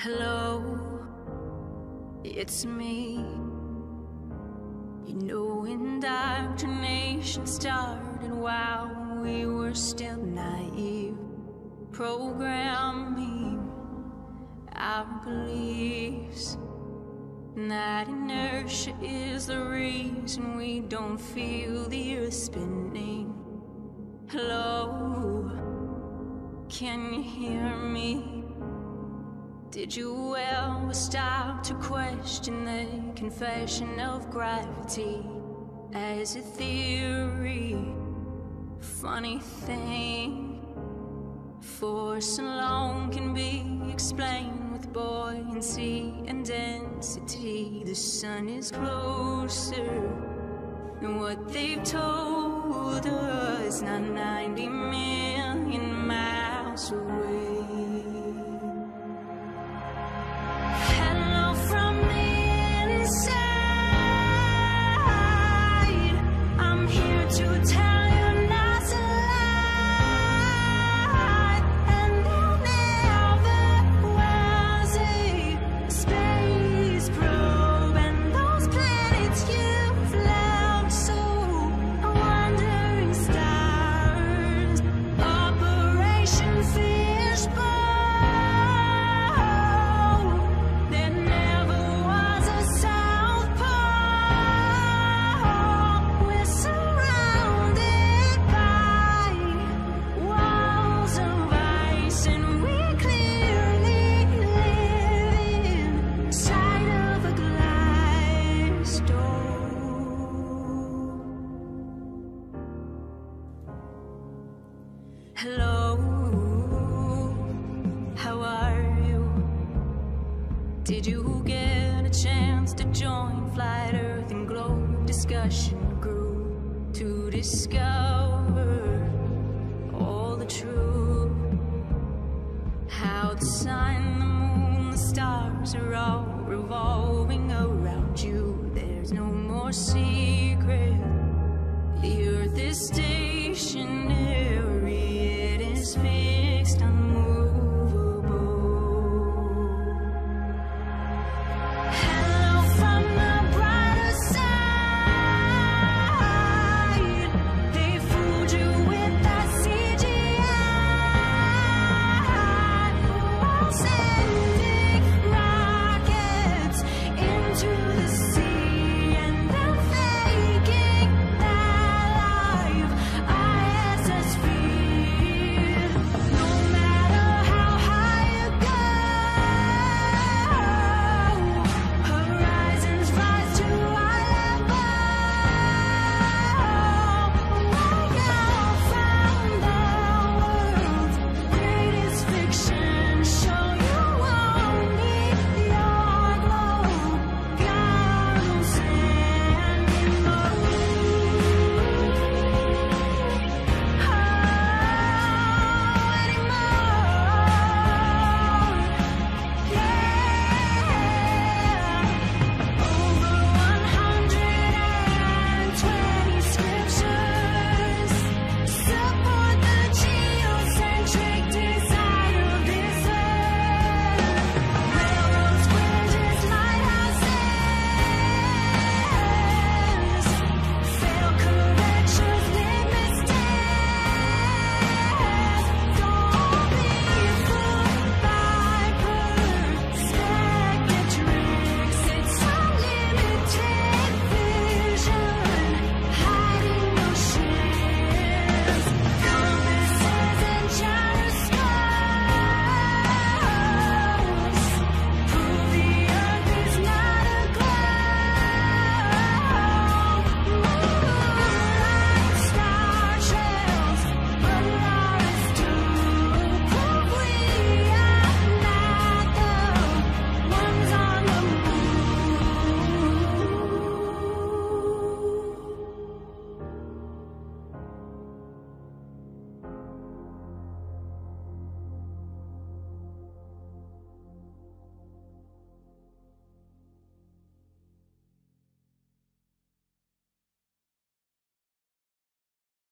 Hello, it's me. You know, indoctrination started while we were still naive. Programming our beliefs. That inertia is the reason we don't feel the earth spinning. Hello, can you hear me? Did you ever stop to question the confession of gravity as a theory? Funny thing, force alone can be explained with buoyancy and density. The sun is closer than what they've told us, not 90 million miles away. Hello, how are you? Did you get a chance to join Flat Earth and Globe discussion group to discover all the truth? How the sun, the moon, the stars are all revolving around you. There's no more secret.